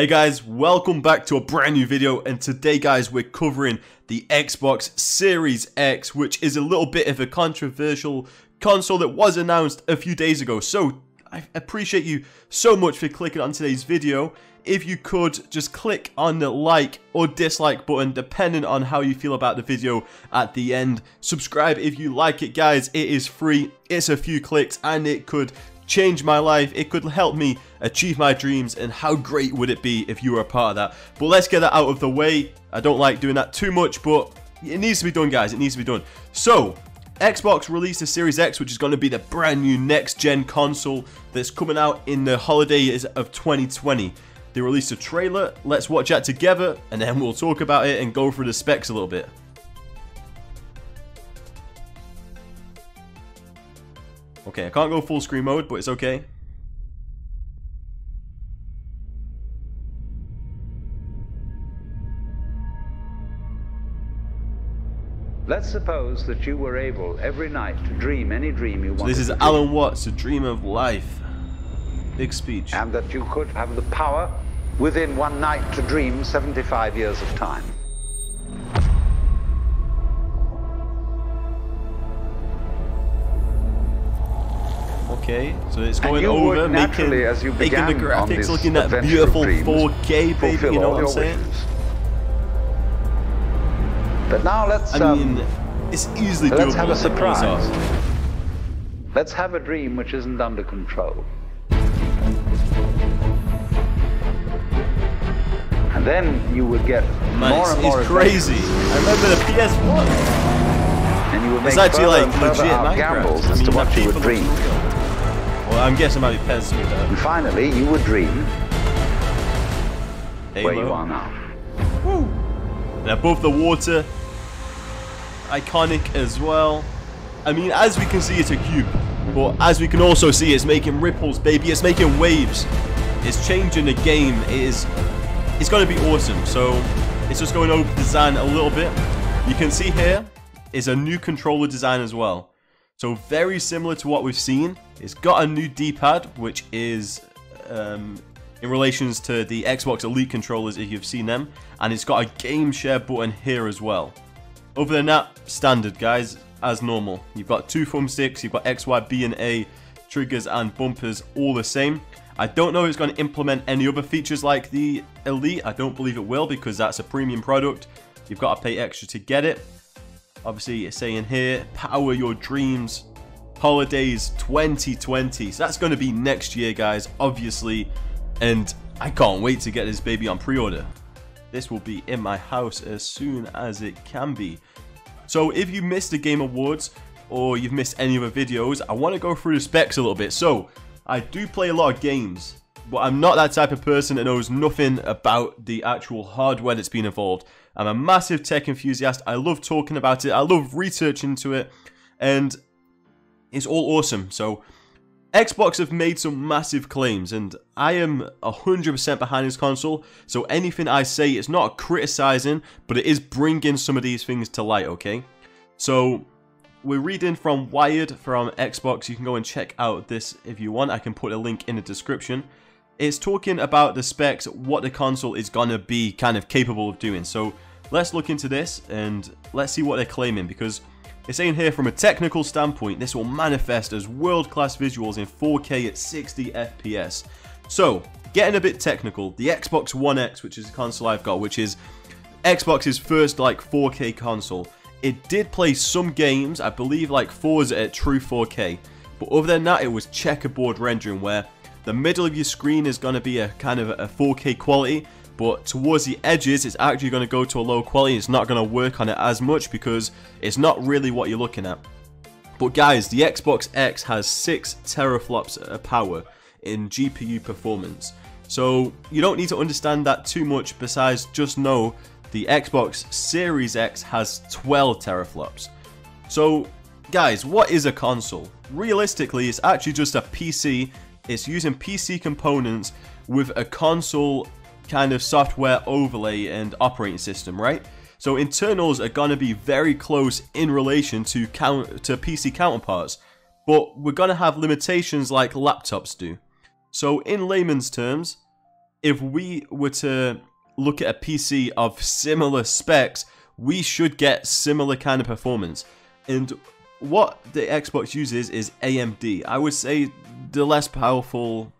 Hey guys, welcome back to a brand new video and today guys we're covering the Xbox Series X which is a little bit of a controversial console that was announced a few days ago. So I appreciate you so much for clicking on today's video. If you could just click on the like or dislike button depending on how you feel about the video at the end. Subscribe if you like it guys, it is free, it's a few clicks and it could change my life, it could help me achieve my dreams, and how great would it be if you were a part of that. But let's get that out of the way. I don't like doing that too much, but it needs to be done, guys. It needs to be done. So, Xbox released the Series X, which is going to be the brand new next-gen console that's coming out in the holidays of 2020. They released a trailer, let's watch that together, and then we'll talk about it and go through the specs a little bit. Okay, I can't go full screen mode, but it's okay. Let's suppose that you were able every night to dream any dream you wanted. This is Alan Watts, A Dream of Life. Big speech. And that you could have the power within one night to dream 75 years of time. Okay, so it's going over, making, as you making the graphics looking that beautiful 4K, baby, you know what I'm saying? Wishes. But now let's. I mean, um, it's easily let's have a surprise. Let's have a dream which isn't under control. And then you would get more and more. It's crazy. I remember the PS1. And you would make it's actually like legit gambles as I mean, to what you would dream. Well, I'm guessing might be Pez with that. And finally, you would dream Halo. where you are now. Woo! And above the water, iconic as well. I mean, as we can see, it's a cube. But as we can also see, it's making ripples, baby. It's making waves. It's changing the game. It is, it's going to be awesome. So, it's just going over the design a little bit. You can see here is a new controller design as well. So, very similar to what we've seen. It's got a new D-pad, which is um, in relations to the Xbox Elite controllers if you've seen them. And it's got a game share button here as well. Other than that, standard guys, as normal. You've got two thumbsticks, you've got X, Y, B and A, triggers and bumpers all the same. I don't know if it's going to implement any other features like the Elite. I don't believe it will because that's a premium product. You've got to pay extra to get it. Obviously, it's saying here, power your dreams Holidays 2020. So that's going to be next year, guys, obviously. And I can't wait to get this baby on pre-order. This will be in my house as soon as it can be. So if you missed the Game Awards or you've missed any of the videos, I want to go through the specs a little bit. So I do play a lot of games, but I'm not that type of person that knows nothing about the actual hardware that's been involved. I'm a massive tech enthusiast. I love talking about it. I love researching into it. And it's all awesome. So Xbox have made some massive claims, and I am 100% behind this console, so anything I say is not criticizing, but it is bringing some of these things to light, okay? So, we're reading from Wired from Xbox, you can go and check out this if you want, I can put a link in the description. It's talking about the specs, what the console is gonna be kind of capable of doing, so let's look into this, and let's see what they're claiming, because it's saying here from a technical standpoint, this will manifest as world-class visuals in 4K at 60 FPS. So, getting a bit technical, the Xbox One X, which is a console I've got, which is Xbox's first like 4K console, it did play some games, I believe like Forza at true 4K, but other than that it was checkerboard rendering where the middle of your screen is going to be a kind of a 4K quality but towards the edges it's actually going to go to a low quality. It's not going to work on it as much because it's not really what you're looking at. But guys the Xbox X has 6 teraflops of power in GPU performance. So you don't need to understand that too much besides just know the Xbox Series X has 12 teraflops. So guys what is a console? Realistically it's actually just a PC it's using PC components with a console kind of software overlay and operating system, right? So internals are going to be very close in relation to, count to PC counterparts, but we're going to have limitations like laptops do. So in layman's terms, if we were to look at a PC of similar specs, we should get similar kind of performance. And what the Xbox uses is AMD. I would say the less powerful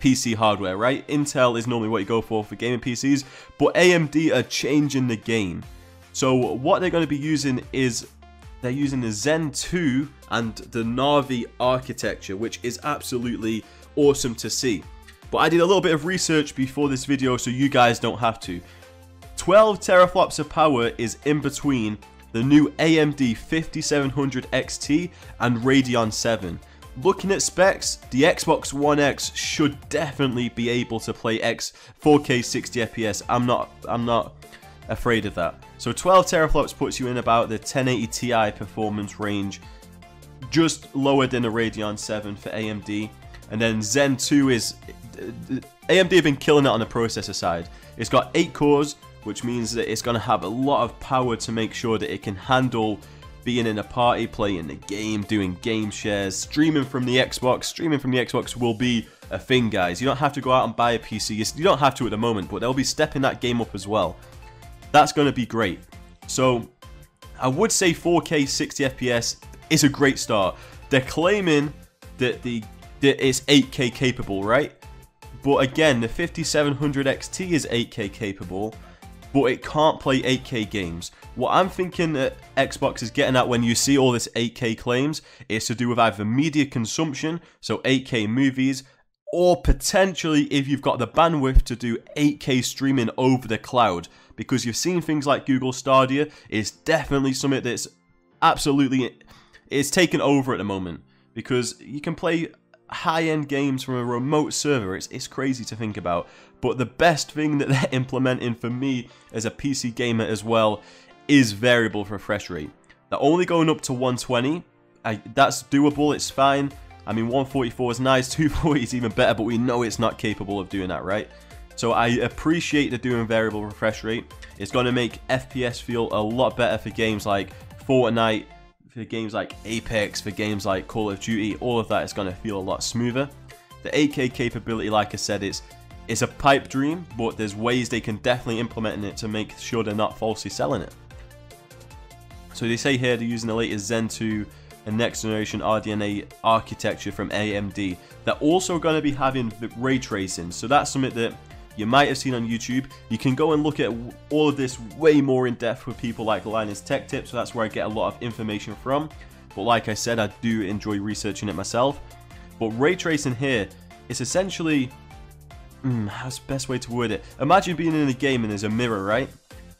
PC hardware, right? Intel is normally what you go for for gaming PCs, but AMD are changing the game. So what they're going to be using is they're using the Zen 2 and the Navi architecture, which is absolutely awesome to see. But I did a little bit of research before this video so you guys don't have to. 12 teraflops of power is in between the new AMD 5700 XT and Radeon 7. Looking at specs, the Xbox One X should definitely be able to play X 4K 60 FPS. I'm not I'm not afraid of that. So 12 teraflops puts you in about the 1080 Ti performance range, just lower than a Radeon 7 for AMD. And then Zen 2 is AMD have been killing it on the processor side. It's got 8 cores, which means that it's going to have a lot of power to make sure that it can handle being in a party, playing the game, doing game shares, streaming from the Xbox. Streaming from the Xbox will be a thing, guys. You don't have to go out and buy a PC. You don't have to at the moment, but they'll be stepping that game up as well. That's going to be great. So, I would say 4K 60 FPS is a great start. They're claiming that the that it's 8K capable, right? But again, the 5700 XT is 8K capable, but it can't play 8K games. What I'm thinking that Xbox is getting at when you see all this 8K claims is to do with either media consumption, so 8K movies, or potentially if you've got the bandwidth to do 8K streaming over the cloud. Because you've seen things like Google Stadia, it's definitely something that's absolutely it's taken over at the moment. Because you can play high-end games from a remote server. It's, it's crazy to think about. But the best thing that they're implementing for me as a PC gamer as well is variable refresh rate. They're only going up to 120. I, that's doable, it's fine. I mean, 144 is nice, 240 is even better, but we know it's not capable of doing that, right? So I appreciate the doing variable refresh rate. It's going to make FPS feel a lot better for games like Fortnite, for games like Apex, for games like Call of Duty, all of that is going to feel a lot smoother. The 8K capability, like I said, is it's a pipe dream, but there's ways they can definitely implement it to make sure they're not falsely selling it. So they say here they're using the latest Zen 2 and next generation RDNA architecture from AMD. They're also going to be having ray tracing, so that's something that you might have seen on YouTube. You can go and look at all of this way more in depth with people like Linus Tech Tips, so that's where I get a lot of information from. But like I said, I do enjoy researching it myself. But ray tracing here is essentially, hmm, how's the best way to word it? Imagine being in a game and there's a mirror, right?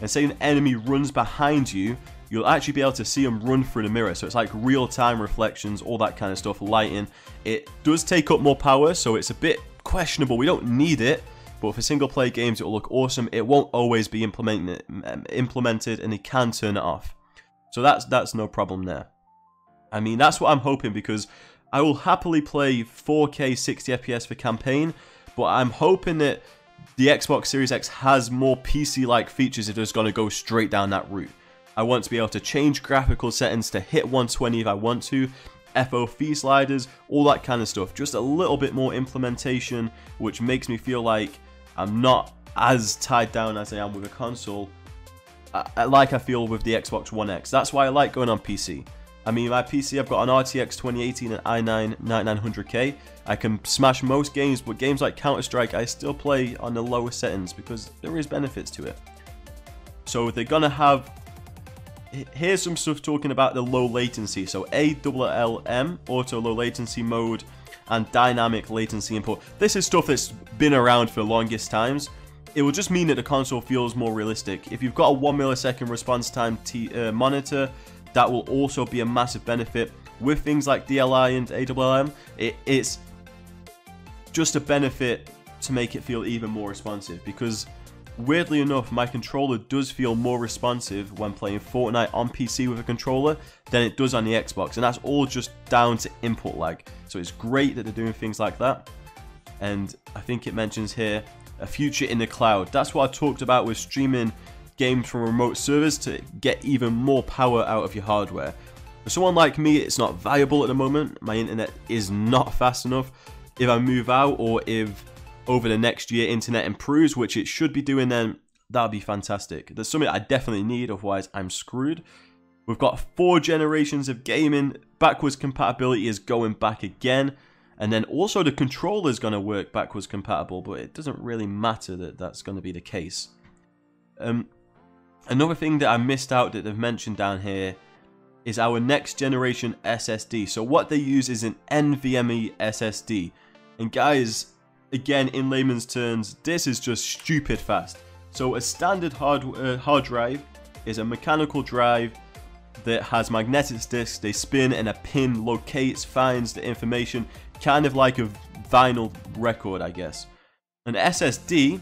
And say an enemy runs behind you, you'll actually be able to see them run through the mirror. So it's like real-time reflections, all that kind of stuff, lighting. It does take up more power, so it's a bit questionable. We don't need it, but for single player games, it will look awesome. It won't always be implemented, implemented and it can turn it off. So that's that's no problem there. I mean, that's what I'm hoping because I will happily play 4K 60 FPS for campaign, but I'm hoping that the Xbox Series X has more PC-like features if it's going to go straight down that route. I want to be able to change graphical settings to hit 120 if I want to, FOV sliders, all that kind of stuff. Just a little bit more implementation, which makes me feel like I'm not as tied down as I am with a console, I, like I feel with the Xbox One X. That's why I like going on PC. I mean, my PC, I've got an RTX 2080 and i9 9900K. I can smash most games, but games like Counter-Strike, I still play on the lower settings because there is benefits to it. So they're gonna have here's some stuff talking about the low latency. So ALLM, auto low latency mode, and dynamic latency input. This is stuff that's been around for the longest times. It will just mean that the console feels more realistic. If you've got a 1 millisecond response time uh, monitor, that will also be a massive benefit. With things like DLI and ALLM, it, it's just a benefit to make it feel even more responsive because Weirdly enough, my controller does feel more responsive when playing Fortnite on PC with a controller than it does on the Xbox, and that's all just down to input lag. So it's great that they're doing things like that. And I think it mentions here a future in the cloud. That's what I talked about with streaming games from remote servers to get even more power out of your hardware. For someone like me, it's not viable at the moment. My internet is not fast enough. If I move out or if over the next year internet improves, which it should be doing then, that'd be fantastic. That's something I definitely need, otherwise I'm screwed. We've got four generations of gaming, backwards compatibility is going back again, and then also the controller is going to work backwards compatible, but it doesn't really matter that that's going to be the case. Um, another thing that I missed out that they've mentioned down here is our next generation SSD. So what they use is an NVMe SSD. And guys, again, in layman's terms, this is just stupid fast. So a standard hard, uh, hard drive is a mechanical drive that has magnetic discs, they spin and a pin locates, finds the information, kind of like a vinyl record, I guess. An SSD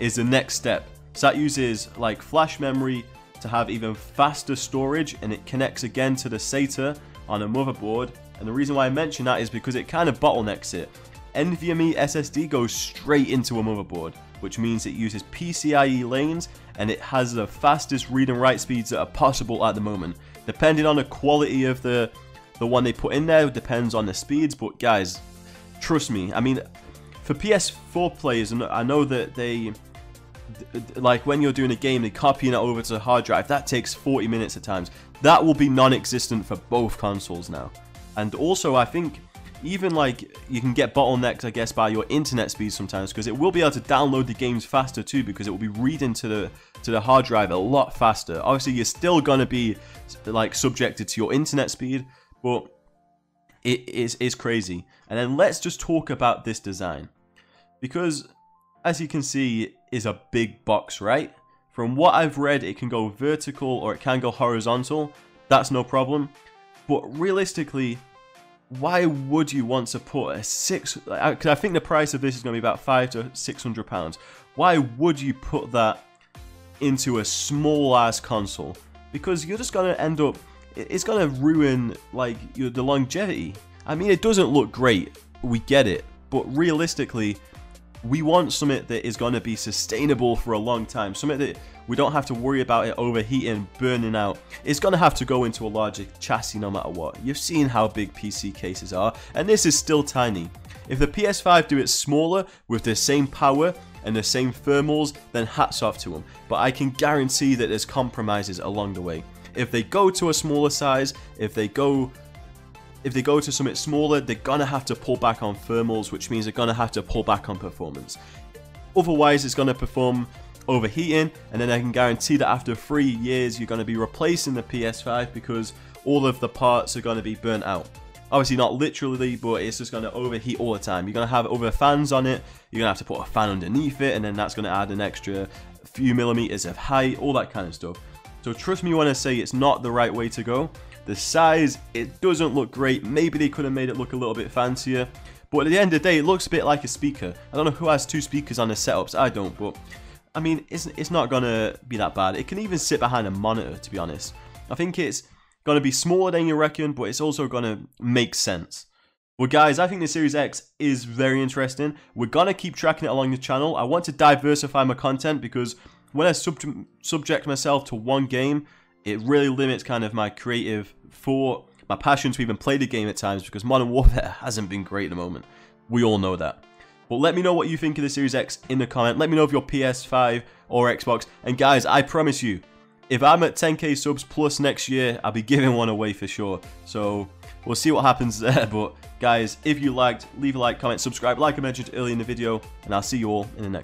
is the next step. So that uses like flash memory to have even faster storage and it connects again to the SATA on a motherboard. And the reason why I mention that is because it kind of bottlenecks it. NVMe SSD goes straight into a motherboard, which means it uses PCIe lanes and it has the fastest read and write speeds that are possible at the moment. Depending on the quality of the the one they put in there, depends on the speeds, but guys, trust me, I mean, for PS4 players, and I know that they, like when you're doing a game, they copying it over to the hard drive, that takes 40 minutes at times. That will be non-existent for both consoles now. And also, I think even like you can get bottlenecked, I guess, by your internet speed sometimes because it will be able to download the games faster too because it will be reading to the to the hard drive a lot faster. Obviously, you're still gonna be like subjected to your internet speed, but it is is crazy. And then let's just talk about this design because as you can see, is a big box, right? From what I've read, it can go vertical or it can go horizontal. That's no problem. But realistically, why would you want to put a six? Because I think the price of this is going to be about five to six hundred pounds. Why would you put that into a small ass console? Because you're just going to end up. It's going to ruin like your, the longevity. I mean, it doesn't look great. We get it, but realistically, we want something that is going to be sustainable for a long time. Something that we don't have to worry about it overheating, burning out. It's going to have to go into a larger chassis no matter what. You've seen how big PC cases are, and this is still tiny. If the PS5 do it smaller with the same power and the same thermals, then hats off to them. But I can guarantee that there's compromises along the way. If they go to a smaller size, if they go if they go to something smaller, they're gonna have to pull back on thermals, which means they're gonna have to pull back on performance. Otherwise, it's gonna perform overheating and then I can guarantee that after three years you're to be replacing the PS5 because all of the parts are to be burnt out. Obviously not literally, but it's just to overheat all the time. You're to have other fans on it, you're to have to put a fan underneath it and then that's to add an extra few millimeters of height, all that kind of stuff. So trust me when I say it's not the right way to go. The size, it doesn't look great. Maybe they could have made it look a little bit fancier. But at the end of the day, it looks a bit like a speaker. I don't know who has two speakers on their setups. I don't, but I mean, it's, it's not going to be that bad. It can even sit behind a monitor, to be honest. I think it's going to be smaller than you reckon, but it's also going to make sense. Well, guys, I think the Series X is very interesting. We're going to keep tracking it along the channel. I want to diversify my content because when I sub subject myself to one game, it really limits kind of my creative thought, my passion to even play the game at times because Modern Warfare hasn't been great at the moment. We all know that. But let me know what you think of the Series X in the comment. Let me know if you're PS5 or Xbox. And guys, I promise you, if I'm at 10k subs plus next year, I'll be giving one away for sure. So we'll see what happens there. But guys, if you liked, leave a like, comment, subscribe, like I mentioned earlier in the video, and I'll see you all in the next